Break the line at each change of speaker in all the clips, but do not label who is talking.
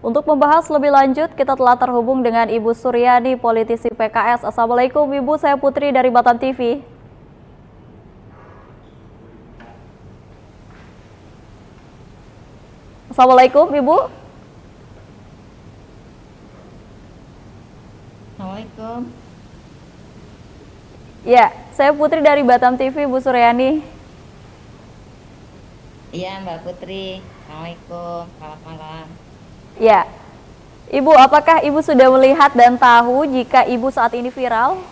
Untuk membahas lebih lanjut, kita telah terhubung dengan Ibu Suryani, politisi PKS. Assalamualaikum Ibu, saya Putri dari Batam TV. Assalamualaikum Ibu.
Assalamualaikum.
Ya, saya Putri dari Batam TV, Bu Suryani.
Iya, Mbak Putri. Assalamualaikum. Selamat malam.
Ya, Ibu, apakah Ibu sudah melihat dan tahu jika Ibu saat ini viral?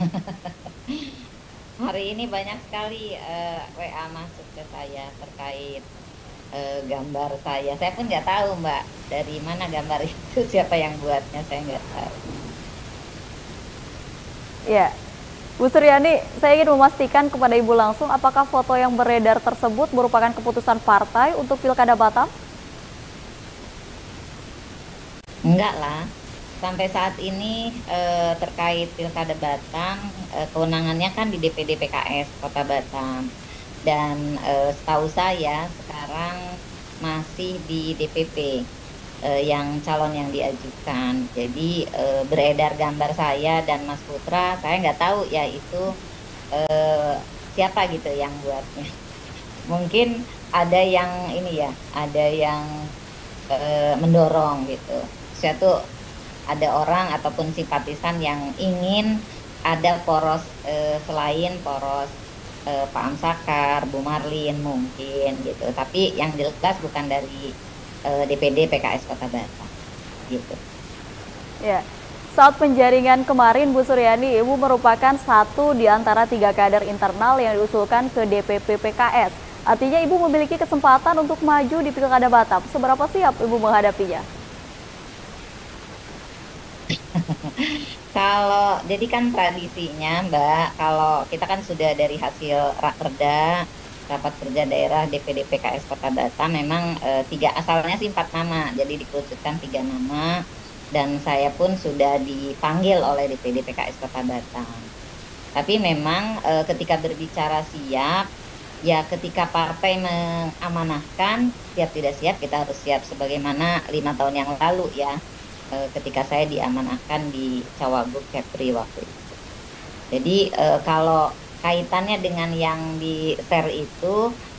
Hari ini banyak sekali uh, eh, WA masuk ke saya terkait uh, gambar saya. Saya pun nggak tahu, Mbak, dari mana gambar itu, siapa yang buatnya, saya nggak tahu.
Ya, Bu Suryani, saya ingin memastikan kepada Ibu langsung apakah foto yang beredar tersebut merupakan keputusan partai untuk Pilkada Batam?
Enggak lah. Sampai saat ini eh, terkait Pilkada Batam, eh, kewenangannya kan di DPD PKS Kota Batam. Dan eh, setahu saya sekarang masih di DPP uh, yang calon yang diajukan. Jadi uh, beredar gambar saya dan Mas Putra, saya nggak tahu ya itu uh, siapa gitu yang buatnya. Mungkin ada yang ini ya, ada yang uh, mendorong gitu. Saya tuh ada orang ataupun simpatisan yang ingin ada poros uh, selain poros Pak Amsakar, Bu Marlin mungkin gitu. Tapi yang jelas bukan dari eh, DPD PKS Kota Batam gitu.
Ya. Saat penjaringan kemarin Bu Suryani, Ibu merupakan satu di antara tiga kader internal yang diusulkan ke DPP PKS. Artinya Ibu memiliki kesempatan untuk maju di Pilkada Batam. Seberapa siap Ibu menghadapinya?
kalau jadi kan tradisinya Mbak, kalau kita kan sudah dari hasil rakerda rapat kerja daerah DPD PKS Kota Batam memang e, tiga asalnya sih empat nama. Jadi dikerucutkan tiga nama dan saya pun sudah dipanggil oleh DPD PKS Kota Batam tapi memang e, ketika berbicara siap ya ketika partai mengamanahkan siap tidak siap kita harus siap sebagaimana lima tahun yang lalu ya e, ketika saya diamanahkan di Cawagup Kepri waktu itu. Jadi e, kalau kaitannya dengan yang di share itu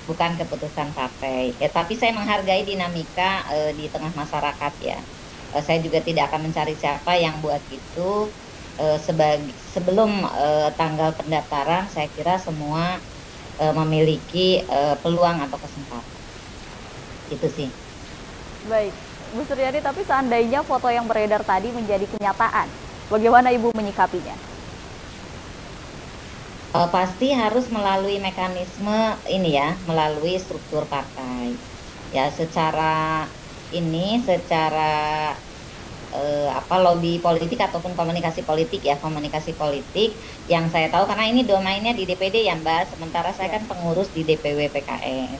bukan keputusan partai. Ya, tapi saya menghargai dinamika e, di tengah masyarakat ya. E, saya juga tidak akan mencari siapa yang buat itu. Sebagai sebelum tanggal pendaftaran, saya kira semua memiliki peluang atau kesempatan. Itu sih.
Baik, Bu Suryani. Tapi seandainya foto yang beredar tadi menjadi kenyataan, bagaimana Ibu menyikapinya?
Uh, pasti harus melalui mekanisme ini ya, melalui struktur partai. Ya, secara ini secara uh, apa lobby politik ataupun komunikasi politik ya, komunikasi politik yang saya tahu karena ini domainnya di DPD ya, Mbak. Sementara saya kan pengurus di DPW PKS.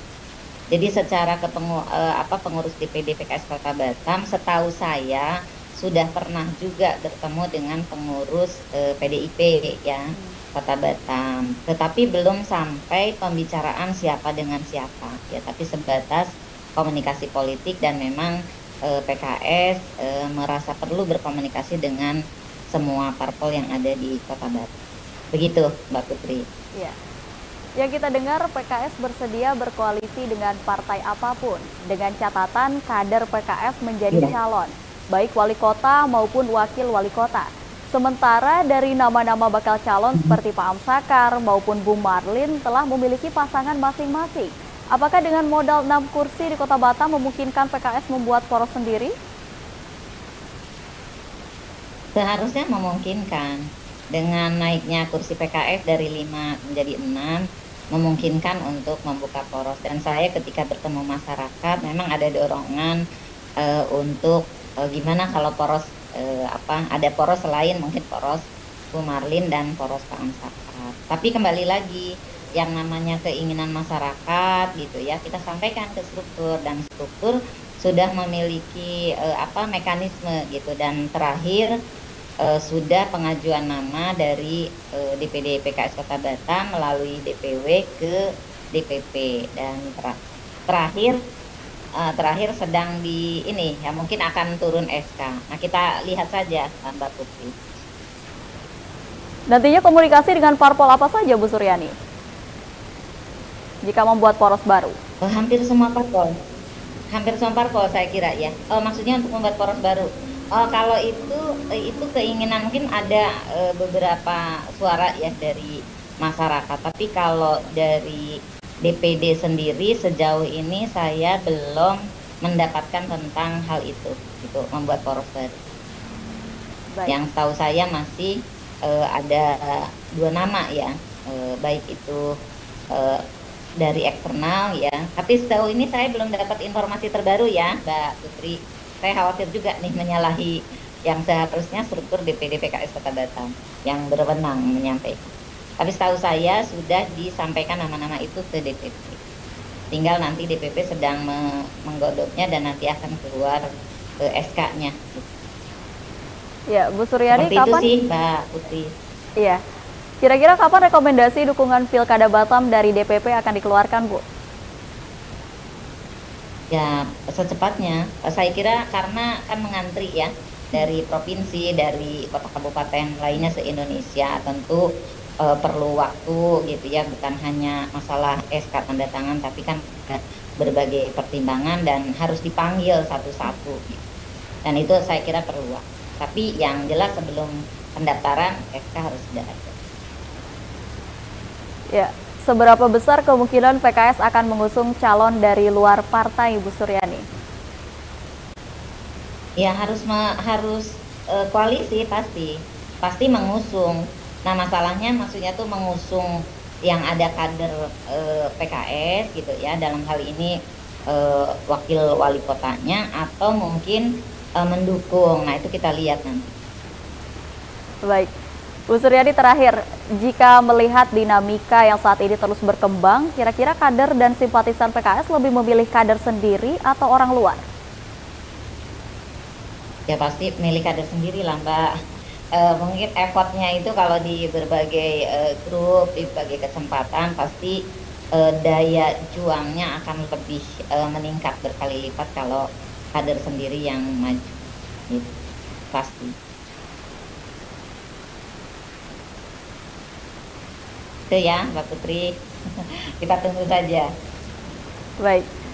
Jadi secara kepengu, uh, apa pengurus DPD PKS Kota Batam, setahu saya sudah pernah juga bertemu dengan pengurus PDIP ya. Hmm Kota Batam. Tetapi belum sampai pembicaraan siapa dengan siapa ya, tapi sebatas komunikasi politik dan memang eh, PKS eh, merasa perlu berkomunikasi dengan semua parpol yang ada di Kota Batam. Begitu, Mbak Putri.
Ya. Yang kita dengar PKS bersedia berkoalisi dengan partai apa pun dengan catatan kader PKS menjadi ya. calon, baik wali kota maupun wakil wali kota. Sementara dari nama-nama bakal calon seperti Pak Amsakar maupun Bu Marlin telah memiliki pasangan masing-masing. Apakah dengan modal 6 kursi di Kota Batam memungkinkan PKS membuat poros sendiri?
Seharusnya memungkinkan. Dengan naiknya kursi PKS dari 5 menjadi 6, memungkinkan untuk membuka poros. Dan saya ketika bertemu masyarakat memang ada dorongan uh, untuk uh, gimana kalau poros eh, apa ada poros lain mungkin poros Bu Marlin dan poros Pak Ansakar. Tapi kembali lagi yang namanya keinginan masyarakat gitu ya kita sampaikan ke struktur dan struktur sudah memiliki eh, apa mekanisme gitu dan terakhir eh, sudah pengajuan nama dari eh, DPD PKS Kota Batam melalui DPW ke DPP dan ter terakhir uh, terakhir sedang di ini ya mungkin akan turun SK. Nah kita lihat saja Mbak Putri.
Nantinya komunikasi dengan parpol apa saja Bu Suryani? Jika membuat poros baru?
Oh, hampir semua parpol. Hampir semua parpol saya kira ya. Oh maksudnya untuk membuat poros baru. Oh kalau itu itu keinginan mungkin ada beberapa suara ya dari masyarakat. Tapi kalau dari DPD sendiri sejauh ini saya belum mendapatkan tentang hal itu, itu membuat poros baru. Baik. Yang tahu saya masih uh, ada dua nama ya, uh, baik itu uh, dari eksternal ya. Tapi sejauh ini saya belum dapat informasi terbaru ya, Mbak Putri. Saya khawatir juga nih menyalahi yang seharusnya struktur DPD PKS Kota Batam yang berwenang menyampaikan. Tapi setahu saya sudah disampaikan nama-nama itu ke DPP. Tinggal nanti DPP sedang menggodoknya dan nanti akan keluar ke SK-nya.
Ya, Bu Suryani
Seperti kapan? itu sih, Mbak Putri.
Iya. Kira-kira kapan rekomendasi dukungan Pilkada Batam dari DPP akan dikeluarkan, Bu?
Ya, secepatnya. Saya kira karena kan mengantri ya dari provinsi, dari kota kabupaten lainnya se-Indonesia tentu e, perlu waktu gitu ya bukan hanya masalah SK tanda tangan tapi kan berbagai pertimbangan dan harus dipanggil satu-satu. Gitu. dan itu saya kira perlu waktu. Tapi yang jelas sebelum pendaftaran SK harus sudah ada.
Ya seberapa besar kemungkinan PKS akan mengusung calon dari luar partai Bu Suryani?
Ya harus harus e, koalisi pasti. Pasti mengusung Nah masalahnya maksudnya tuh mengusung yang ada kader e, eh, PKS gitu ya dalam hal ini e, wakil wali kotanya atau mungkin e, mendukung. Nah itu kita lihat nanti.
Baik. Bu Suryadi terakhir, jika melihat dinamika yang saat ini terus berkembang, kira-kira kader dan simpatisan PKS lebih memilih kader sendiri atau orang luar?
Ya pasti milih kader sendiri lah Mbak uh, mungkin effortnya itu kalau di berbagai uh, grup di berbagai kesempatan pasti uh, daya juangnya akan lebih uh, meningkat berkali lipat kalau kader sendiri yang maju gitu pasti. Itu ya Mbak Putri. Kita tunggu saja.
Baik